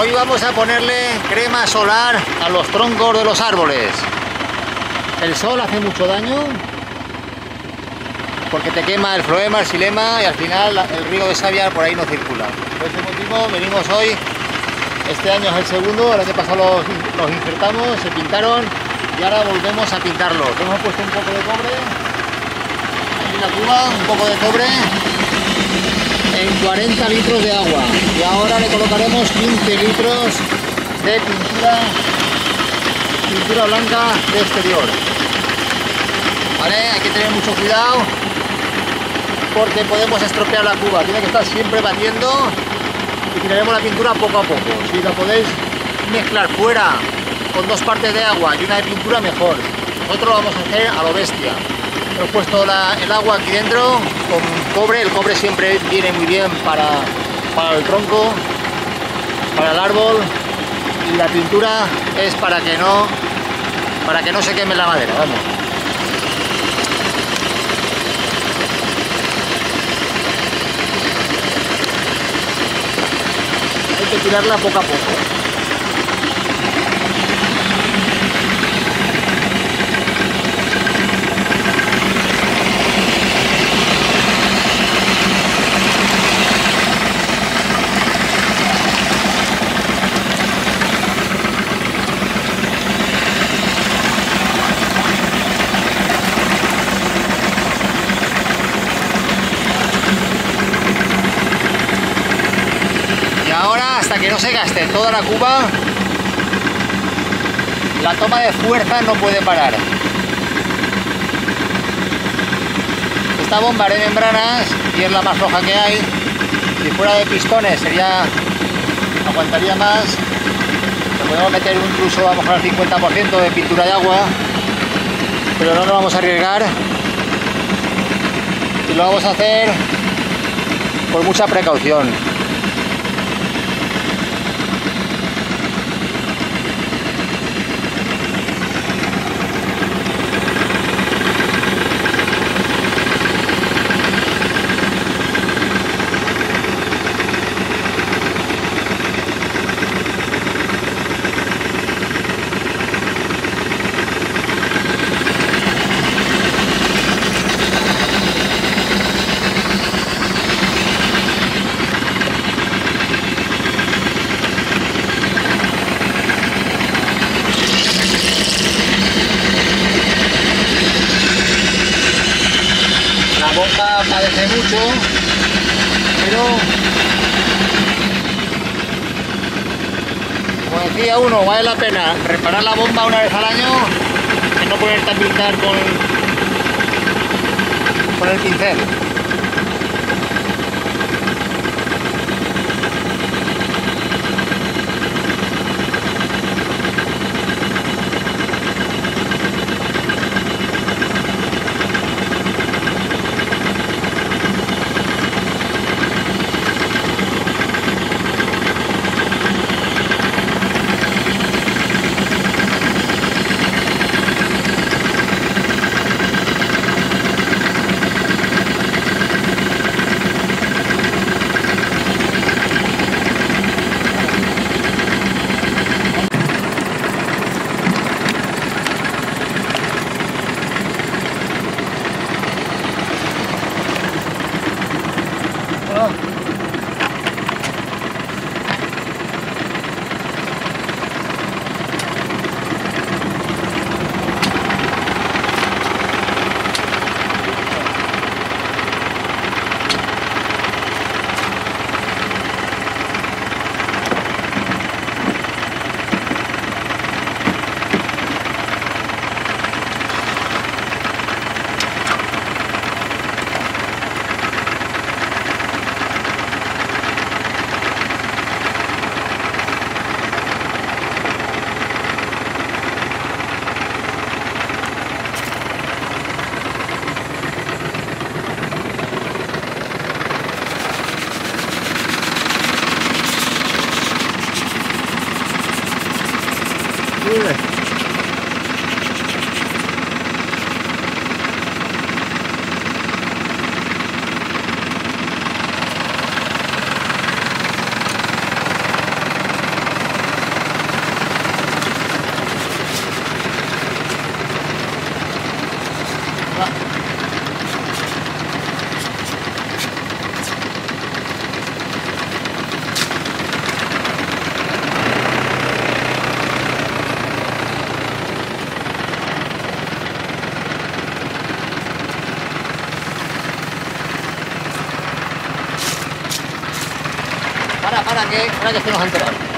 Hoy vamos a ponerle crema solar a los troncos de los árboles. El sol hace mucho daño porque te quema el floema, el xilema y al final el río de savia por ahí no circula. Por ese motivo venimos hoy, este año es el segundo, el año pasado los, los insertamos, se pintaron y ahora volvemos a pintarlos. Hemos puesto un poco de cobre en la cuba, un poco de cobre en 40 litros de agua y colocaremos 15 litros de pintura pintura blanca de exterior. Hay que tener mucho cuidado porque podemos estropear la cuba. Tiene que estar siempre batiendo y tiraremos la pintura poco a poco. Si la podéis mezclar fuera con dos partes de agua y una de pintura mejor. Nosotros lo vamos a hacer a lo bestia. He puesto el agua aquí dentro con cobre, el cobre siempre viene muy bien para el tronco, para el árbol y la pintura es para que no para que no se queme la madera, vamos. Hay que tirarla poco a poco. Que no se gaste toda la cuba, la toma de fuerza no puede parar. Esta bomba de membranas y es la más floja que hay. Si fuera de pistones sería aguantaría más. Podemos meter incluso a lo al 50% de pintura de agua, pero no nos vamos a arriesgar. Y lo vamos a hacer con mucha precaución. Parece mucho, pero como decía uno, vale la pena reparar la bomba una vez al año que no ponerte a pintar con, con el pincel. Oh. Really? Para, para, que, para que se nos ha enterado.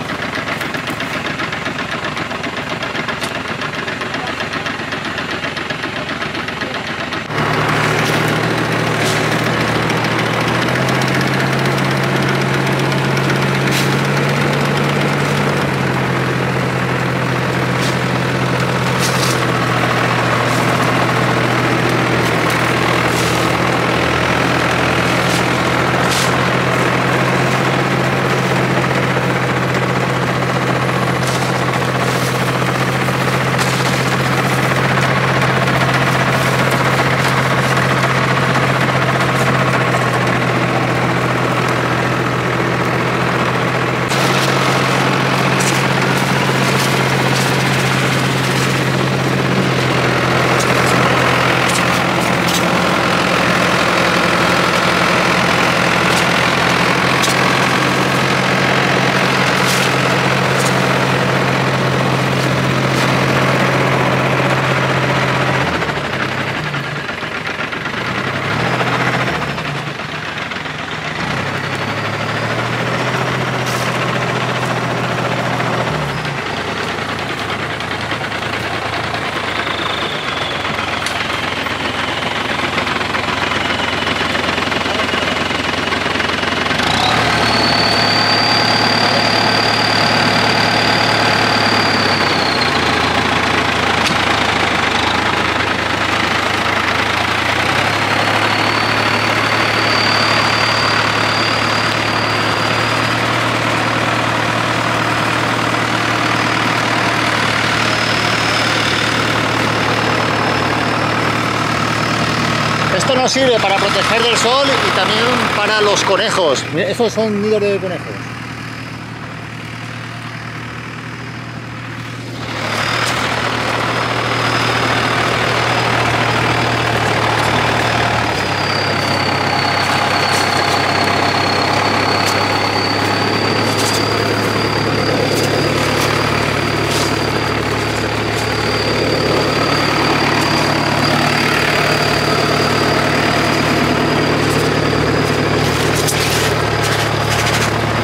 Esto nos sirve para proteger del sol y también para los conejos. Estos son nidos de conejos.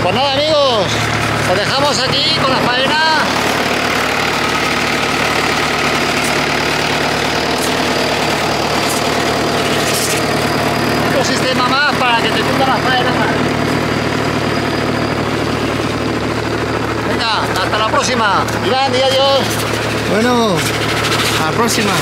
Pues nada amigos, os dejamos aquí con la faena. Otro sistema más para que te cunda la faena. Venga, hasta la próxima. Di adiós. Bueno, a la próxima.